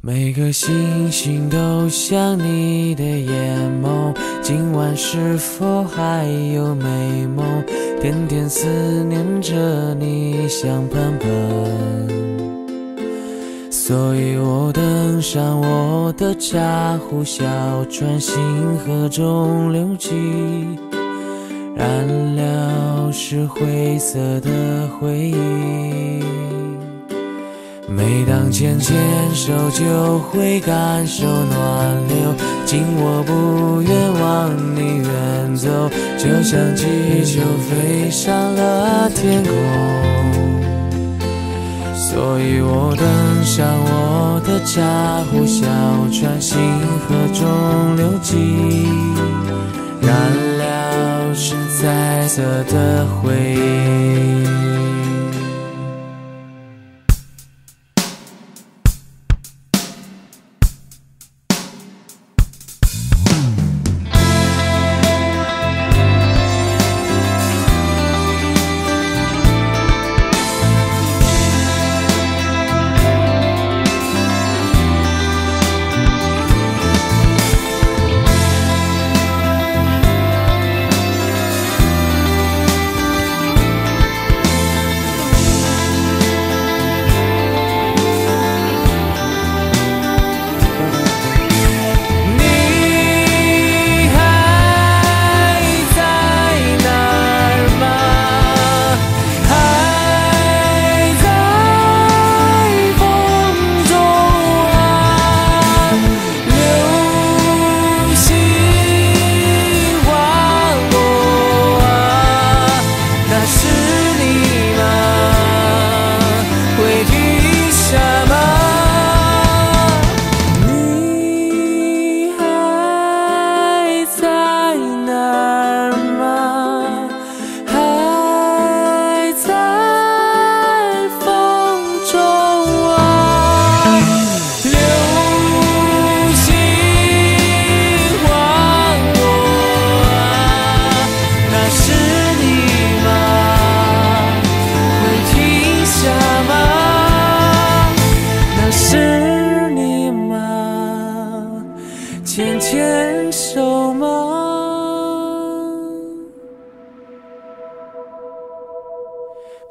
每个星星都像你的眼眸，今晚是否还有美梦？天天思念着你，想喷喷。所以我登上我的家湖小船，星河中流迹，燃料是灰色的回忆。每当牵牵手，就会感受暖流。今我不愿望你远走，就像气球飞上了天空。所以我登上我的家湖小船，星河中流迹，燃料是彩色的回忆。journey 牵牵手吗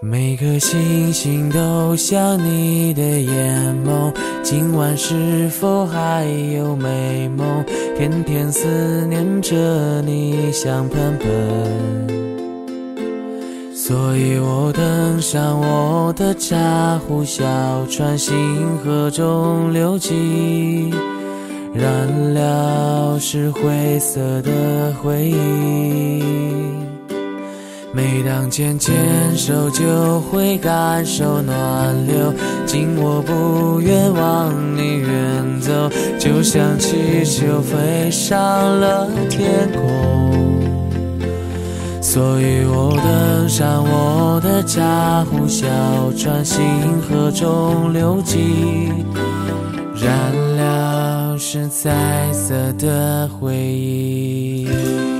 每颗星星都像你的眼眸，今晚是否还有美梦？天天思念着你，香喷喷。所以我登上我的茶壶小船，星河中流迹，燃料是灰色的回忆。每当牵牵手，就会感受暖流。今我不愿望你远走，就像气球飞上了天空。所以我登上我的家湖小船，星河中流迹，燃料是彩色的回忆。